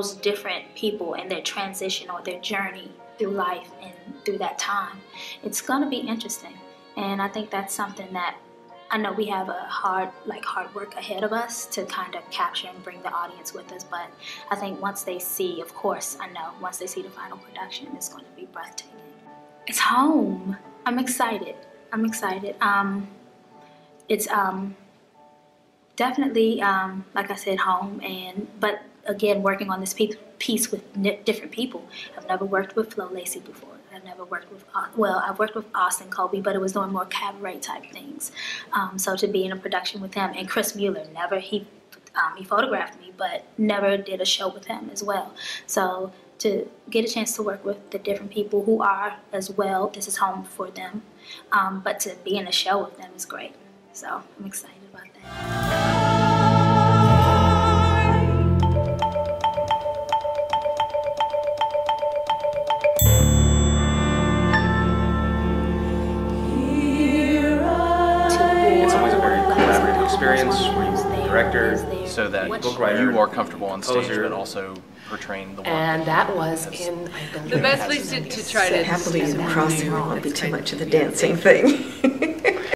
those different people and their transition or their journey through life and through that time. It's going to be interesting. And I think that's something that I know we have a hard, like hard work ahead of us to kind of capture and bring the audience with us. But I think once they see, of course, I know once they see the final production, it's going to be breathtaking. It's home. I'm excited. I'm excited. Um, it's um, definitely, um, like I said, home. And but again, working on this piece with different people. I've never worked with Flo Lacey before. I've never worked with, well, I've worked with Austin Colby, but it was doing more cabaret type things. Um, so to be in a production with him, and Chris Mueller, never, he, um, he photographed me, but never did a show with him as well. So to get a chance to work with the different people who are as well, this is home for them. Um, but to be in a show with them is great. So I'm excited about that. Experience where you director, so that book writer, you are comfortable on stage, but also portraying the work. And that was in the best place to, to try to happily crossing won't be too much of the dancing thing.